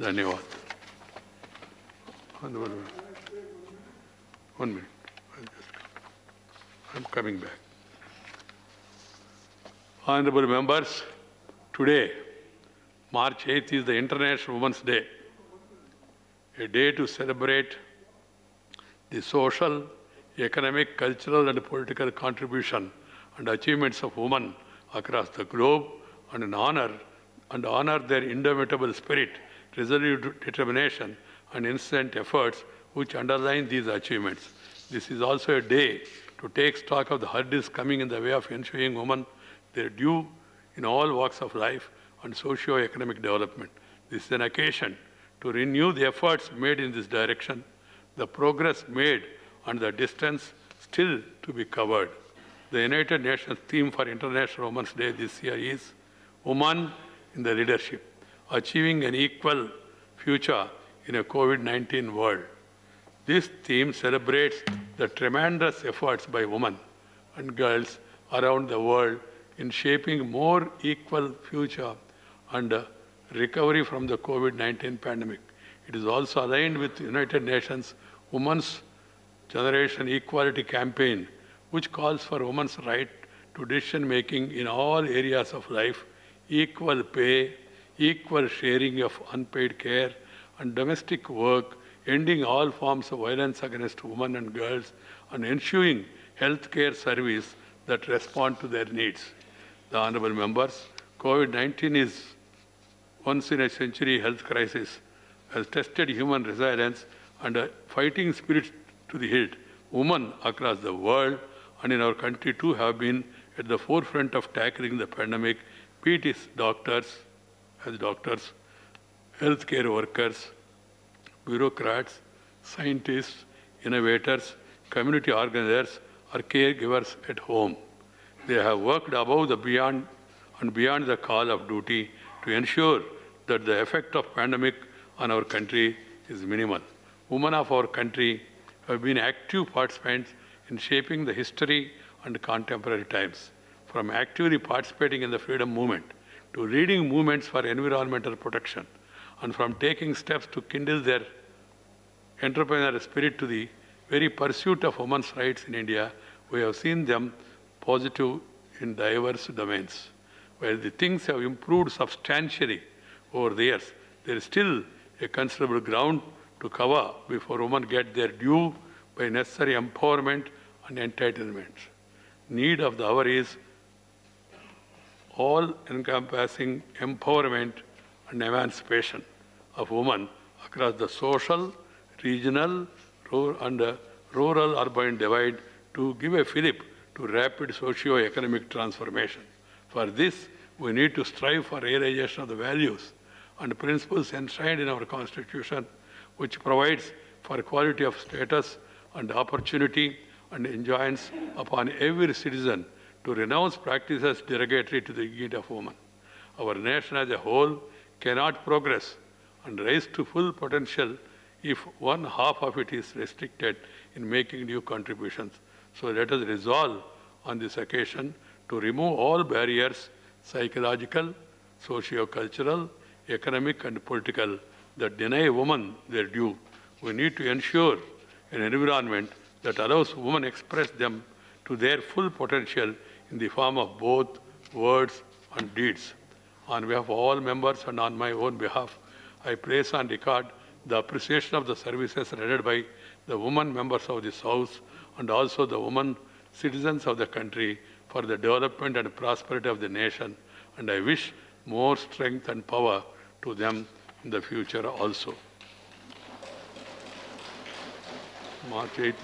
धन्यवाद one minute. I'm coming back. Honorable members, today, March 8th is the International Women's Day, a day to celebrate the social, economic, cultural, and political contribution and achievements of women across the globe and an honor and honor their indomitable spirit resolute determination, and incessant efforts which underline these achievements. This is also a day to take stock of the hurdles coming in the way of ensuring women their due in all walks of life and socio-economic development. This is an occasion to renew the efforts made in this direction, the progress made and the distance still to be covered. The United Nations theme for International Women's Day this year is Woman in the Leadership, Achieving an Equal Future in a COVID-19 World. This theme celebrates the tremendous efforts by women and girls around the world in shaping more equal future and recovery from the COVID-19 pandemic. It is also aligned with United Nations Women's Generation Equality Campaign, which calls for women's right to decision making in all areas of life, equal pay, equal sharing of unpaid care, and domestic work, ending all forms of violence against women and girls, and ensuring health care service that respond to their needs. The honorable members, COVID-19 is once in a century health crisis, has tested human resilience and a fighting spirit to the hilt. Women across the world and in our country too have been at the forefront of tackling the pandemic, be it is doctors, as doctors, healthcare workers, bureaucrats, scientists, innovators, community organizers, or caregivers at home. They have worked above the beyond and beyond the call of duty to ensure that the effect of pandemic on our country is minimal. Women of our country have been active participants in shaping the history and contemporary times. From actively participating in the freedom movement to leading movements for environmental protection and from taking steps to kindle their entrepreneurial spirit to the very pursuit of women's rights in India, we have seen them positive in diverse domains. While the things have improved substantially over the years, there is still a considerable ground to cover before women get their due by necessary empowerment and entitlement. Need of the hour is all-encompassing empowerment and emancipation of women across the social, regional, rural, and uh, rural-urban divide to give a fillip to rapid socio-economic transformation. For this, we need to strive for realization of the values and principles enshrined in our Constitution, which provides for equality of status and opportunity and enjoins upon every citizen to renounce practices derogatory to the dignity of woman. Our nation as a whole cannot progress and rise to full potential if one half of it is restricted in making new contributions. So let us resolve on this occasion to remove all barriers, psychological, socio-cultural, economic and political, that deny women their due. We need to ensure an environment that allows women express them to their full potential in the form of both words and deeds. On behalf of all members and on my own behalf, I place on record the appreciation of the services rendered by the women members of this House and also the women citizens of the country for the development and prosperity of the nation. And I wish more strength and power to them in the future also. March 8th.